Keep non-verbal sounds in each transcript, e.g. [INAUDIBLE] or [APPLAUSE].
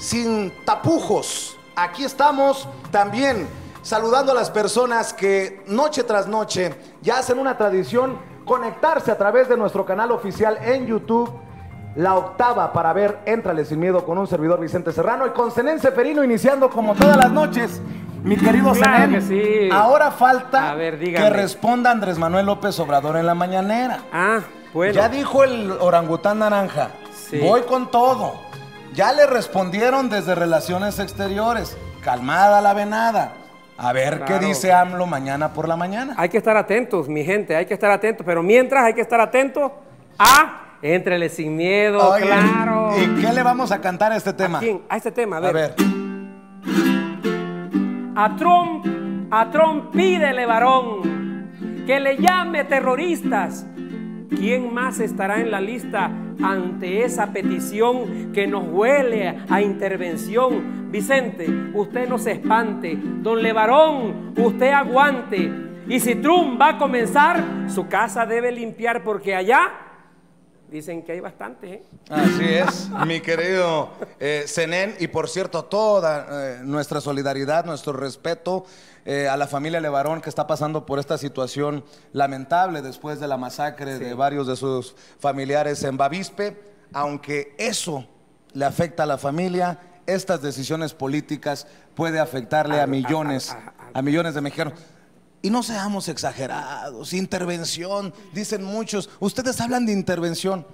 sin tapujos. Aquí estamos también saludando a las personas que noche tras noche ya hacen una tradición conectarse a través de nuestro canal oficial en YouTube. La octava para ver Éntrale sin miedo con un servidor Vicente Serrano y con Zenén Seferino iniciando como todas las noches. Mi querido Claro Zenén, que sí. ahora falta ver, que responda Andrés Manuel López Obrador en la mañanera. Ah, bueno. Ya dijo el orangután naranja. Sí. Voy con todo. Ya le respondieron desde Relaciones Exteriores. Calmada la venada. A ver qué dice AMLO mañana por la mañana. Hay que estar atentos, mi gente, hay que estar atentos. Pero mientras hay que estar atentos a Éntrele sin miedo, Oye, claro. ¿Y qué le vamos a cantar a este tema? ¿A quién? A este tema, a A ver. ver. A Trump, a Trump pídele varón que le llame terroristas. ¿Quién más estará en la lista ante esa petición que nos huele a intervención? Vicente, usted no se espante. Don Levarón, usted aguante. Y si Trump va a comenzar, su casa debe limpiar porque allá dicen que hay bastante. ¿eh? Así es, mi querido eh, Zenén. Y por cierto, toda eh, nuestra solidaridad, nuestro respeto eh, a la familia Levarón que está pasando por esta situación lamentable después de la masacre de varios de sus familiares en Bavispe. Aunque eso le afecta a la familia, estas decisiones políticas puede afectarle a, A- a- millones, a- a- a millones de mexicanos. Y no seamos exagerados, intervención, dicen muchos. Ustedes hablan de intervención.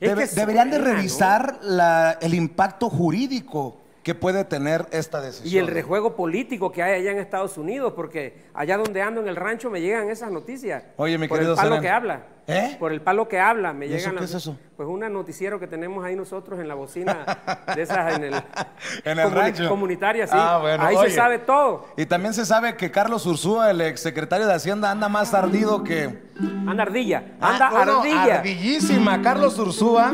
Debe- deberían de revisar la- el impacto jurídico que puede tener esta decisión. Y el rejuego político que hay allá en Estados Unidos, porque allá donde ando en el rancho me llegan esas noticias. Oye, mi Por querido el palo que habla. ¿Eh? Por el palo que habla me ¿Y eso llegan. qué las- es eso? Pues un noticiero que tenemos ahí nosotros en la bocina [LAUGHS] de esas en el, [LAUGHS] En el rancho. comunitaria, sí. Ah, bueno, ahí oye. se sabe todo. Y también se sabe que Carlos Ursúa, el exsecretario de Hacienda, anda más ardido que... Anda ardilla, anda Ah, no, no, ardilla. ardillísima. Carlos Ursúa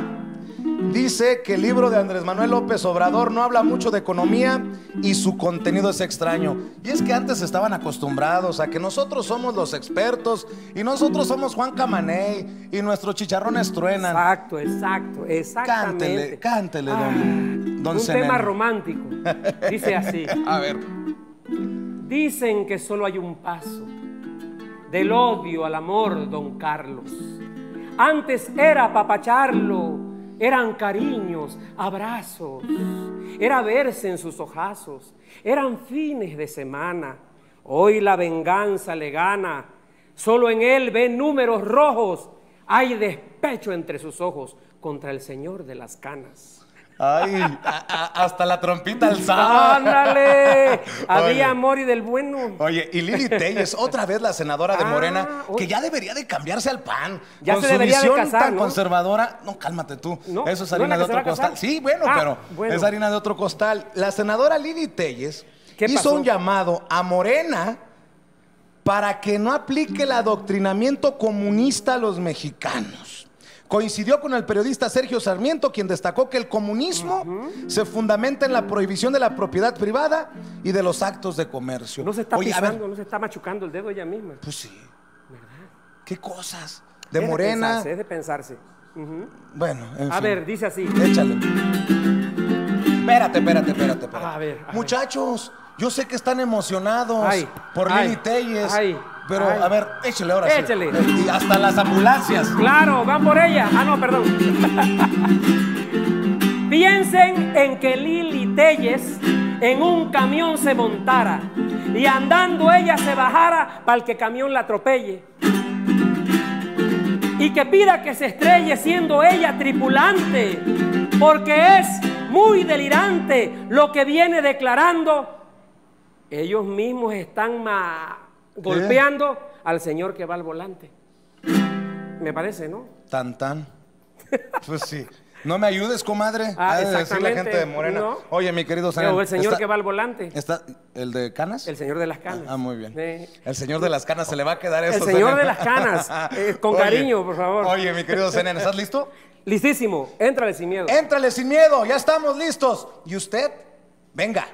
dice que el libro de Andrés Manuel López Obrador no habla mucho de economía y su contenido es extraño. Y es que antes estaban acostumbrados a que nosotros somos los expertos y nosotros somos Juan Camaney y nuestros chicharrones truenan. Exacto, exacto, exactamente. Cántele, cántele, Ah, don, don Un tema romántico. Dice así. [LAUGHS] A ver. Dicen que solo hay un paso del odio al amor, don Carlos. Antes era papacharlo, eran cariños, abrazos, era verse en sus ojazos, eran fines de semana. Hoy la venganza le gana, solo en él ven números rojos, hay despecho entre sus ojos contra el señor de las canas. Ay, a- a- hasta la trompita alzada. ¡Ándale! [LAUGHS] Había Oye. amor y del bueno. Oye, y Lili Telles, otra vez la senadora de Ah, Morena, que ya debería de cambiarse al PAN. Ya con se su debería de visión casar, tan ¿no? conservadora. No, cálmate tú. No, Eso es ¿no es harina de otro costal. Sí, bueno, Ah, pero bueno. es harina de otro costal. La senadora Lili Telles ¿Qué hizo pasó? un llamado a Morena para que no aplique el adoctrinamiento comunista a los mexicanos. Coincidió con el periodista Sergio Sarmiento, quien destacó que el comunismo se fundamenta en la prohibición de la propiedad privada y de los actos de comercio. No se está Oye, ver, pisando, no se está machucando el dedo ella misma. pues sí. ¿Qué cosas? De Es Morena. pensarse, es de pensarse. Bueno, en A fin. ver, dice así. Échale. Espérate, espérate, espérate, espérate. A ver, a ver. Muchachos, yo sé que están emocionados Ay, por ay, Lili Telles. ay, pero, ay. a ver, échale ahora sí. Échale. Y hasta las ambulancias. Claro, van por ella. Ah, no, perdón. [LAUGHS] Piensen en que Lili Telles en un camión se montara y andando ella se bajara para el que camión la atropelle. Y que pida que se estrelle siendo ella tripulante, porque es muy delirante lo que viene declarando. Ellos mismos están ma- golpeando al señor que va al volante. Me parece, ¿no? Tan tan. Pues sí. No me ayudes, comadre. Ah, de decir la exactamente. gente de Morena. No. Oye, mi querido O Zenén, el señor está- que va al volante. está- ¿El de Canas? El señor de las canas. Ah, ah, muy bien. El señor de las canas se le va a quedar El eso. señor Zenén. de las canas. [LAUGHS] Eh, con Oye, cariño, por favor. Oye, mi querido Zenén, ¿estás listo? Listísimo. Éntrale sin miedo. Éntrale sin miedo, ya estamos listos. ¿Y usted? Venga.